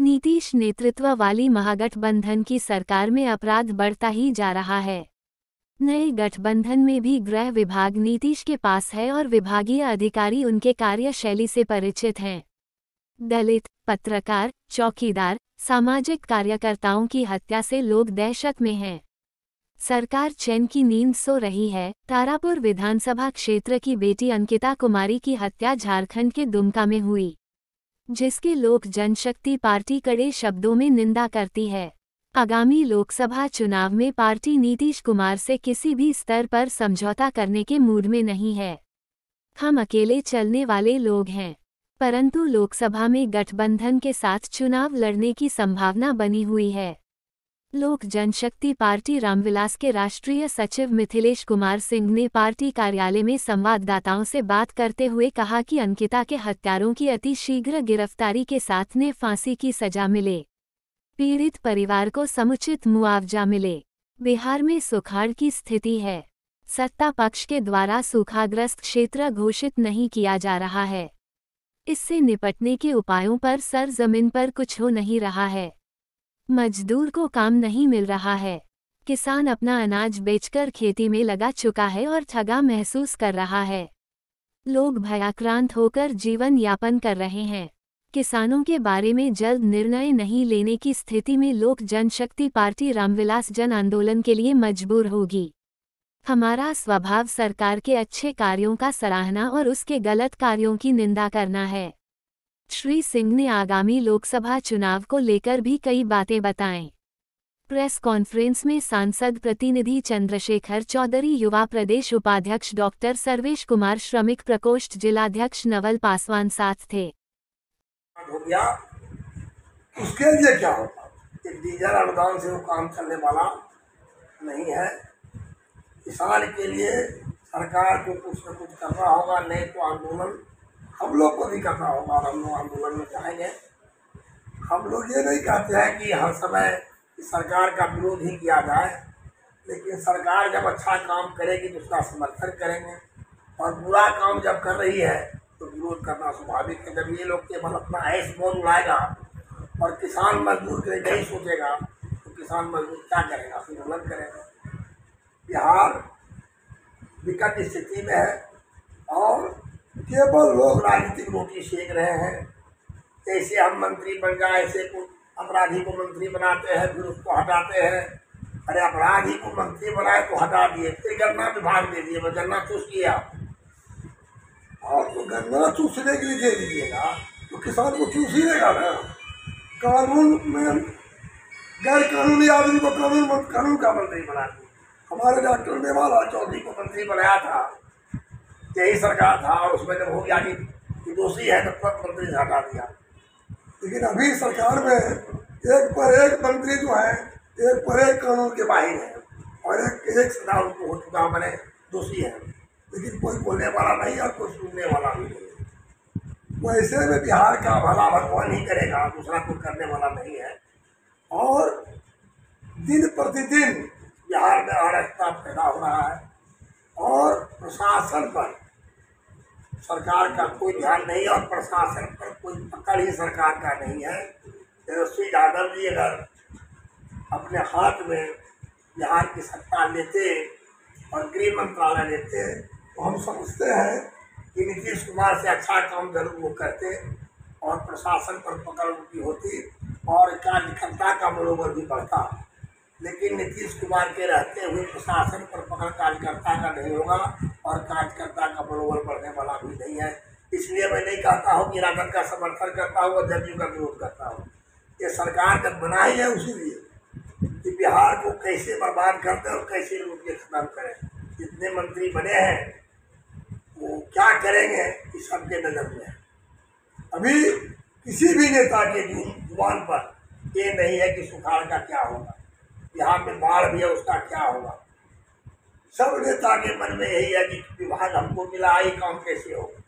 नीतीश नेतृत्व वाली महागठबंधन की सरकार में अपराध बढ़ता ही जा रहा है। नए गठबंधन में भी गृह विभाग नीतीश के पास है और विभागीय अधिकारी उनके कार्यशैली से परिचित हैं। दलित, पत्रकार, चौकीदार, सामाजिक कार्यकर्ताओं की हत्या से लोग दहशत में हैं। सरकार चैन की नींद सो रही है। तारापुर विधानसभा क्षेत्र की बेटी अंकिता कुमारी की हत्या झारखंड के दुमका में हुई। जिसके लोक जनशक्ति पार्टी कड़े शब्दों में निंदा करती है। आगामी लोकसभा चुनाव में पार्टी नीतीश कुमार से किसी भी स्तर पर समझौता करने के मूड में नहीं है। हम अकेले चलने वाले लोग हैं, परंतु लोकसभा में गठबंधन के साथ चुनाव लड़ने की संभावना बनी हुई है। लोक जनशक्ति पार्टी रामविलास के राष्ट्रीय सचिव मिथिलेश कुमार सिंह ने पार्टी कार्यालय में संवाददाताओं से बात करते हुए कहा कि अंकिता के हत्यारों की अति शीघ्र गिरफ्तारी के साथ ने फांसी की सजा मिले। पीड़ित परिवार को समुचित मुआवजा मिले। बिहार में सुखाड़ की स्थिति है। सत्ता पक्ष के द्वारा सूखाग्रस्त क्षेत्र घोषित नहीं किया जा रहा है। इससे निपटने के उपायों पर सर ज़मीन पर कुछ हो नहीं रहा है। मजदूर को काम नहीं मिल रहा है। किसान अपना अनाज बेचकर खेती में लगा चुका है और ठगा महसूस कर रहा है। लोग भयाक्रांत होकर जीवन यापन कर रहे हैं। किसानों के बारे में जल्द निर्णय नहीं लेने की स्थिति में लोक जनशक्ति पार्टी रामविलास जन आंदोलन के लिए मजबूर होगी। हमारा स्वभाव सरकार के अच्छे कार्यों का सराहना और उसके गलत कार्यों की निंदा करना है। श्री सिंह ने आगामी लोकसभा चुनाव को लेकर भी कई बातें बताएँ प्रेस कॉन्फ्रेंस में सांसद प्रतिनिधि चंद्रशेखर चौधरी, युवा प्रदेश उपाध्यक्ष डॉक्टर सर्वेश कुमार, श्रमिक प्रकोष्ठ जिलाध्यक्ष नवल पासवान साथ थे। उसके लिए क्या होता एक डीजल अनुदान से वो काम चलने वाला नहीं है। किसान के लिए सरकार को कुछ न कुछ करना होगा, नहीं तो आंदोलन हम लोग को भी करना होगा और हम लोग आंदोलन में जाएँगे। हम लोग ये नहीं कहते हैं कि हर समय सरकार का विरोध ही किया जाए, लेकिन सरकार जब अच्छा काम करेगी तो उसका समर्थन करेंगे। और बुरा काम जब कर रही है तो विरोध करना स्वाभाविक है। जब ये लोग केवल अपना ऐस मौज उड़ाएगा और किसान मजदूर के लिए नहीं सोचेगा तो किसान मजदूर क्या करेगा? आंदोलन करेगा। बिहार विकट स्थिति में है और केवल लोग राजनीतिक रोटी सेक रहे हैं। जैसे हम मंत्री बन जाए, ऐसे को अपराधी को मंत्री बनाते हैं, फिर उसको हटाते हैं। अरे अपराधी को मंत्री बनाए तो हटा दिए, फिर गन्ना विभाग दे दिए मैं गन्ना चूस लिया। और तो गन्ना चूसने के लिए दे दीजिएगा तो किसान को चूस ही लेगा ना। कानून में गैर कानूनी आदमी को कानून कानून का मंत्री बना दिया। हमारे डॉक्टर मेवाला चौधरी को मंत्री बनाया था। यही सरकार था और उसमें जब हो गया कि दोषी है, तब तक मंत्री से हटा दिया। लेकिन अभी सरकार में एक पर एक मंत्री जो है, एक पर एक कानून के बाहर है और एक एक सदा उनको हो चुका मैंने दोषी है। लेकिन कोई बोलने वाला नहीं और कोई सुनने वाला भी नहीं वैसे में बिहार का भला भगवान ही करेगा, दूसरा कोई करने वाला नहीं है। और दिन प्रतिदिन बिहार में अराजकता पैदा हो रहा है और प्रशासन पर। सरकार का कोई ध्यान नहीं और प्रशासन पर कोई पकड़ ही सरकार का नहीं है। तेजस्वी यादव जी अगर अपने हाथ में बिहार की सत्ता लेते और गृह मंत्रालय लेते तो हम समझते हैं कि नीतीश कुमार से अच्छा काम ज़रूर वो करते और प्रशासन पर पकड़ उनकी होती और कार्यकर्ता का मनोबल भी बढ़ता। लेकिन नीतीश कुमार के रहते हुए प्रशासन पर पकड़ कार्यकर्ता का नहीं होगा। और कार्यकर्ता का मनोबल बढ़ने वाला भी नहीं है। इसलिए मैं नहीं कहता हूँ कि राजद का समर्थन करता हूँ और जदयू का विरोध करता हूँ। ये सरकार जब बनाई है उसीलिए कि बिहार को कैसे बर्बाद कर करते और कैसे लूट के खत्म करें। जितने मंत्री बने हैं, वो क्या करेंगे इस सबके नज़र में अभी किसी भी नेता के ज़ुबान पर ये नहीं है कि सुखाड़ का क्या होगा। यहाँ पे बाढ़ भी है, उसका क्या होगा। सब नेता के मन में यही है कि विभाग हमको मिला, ये काम कैसे होगा?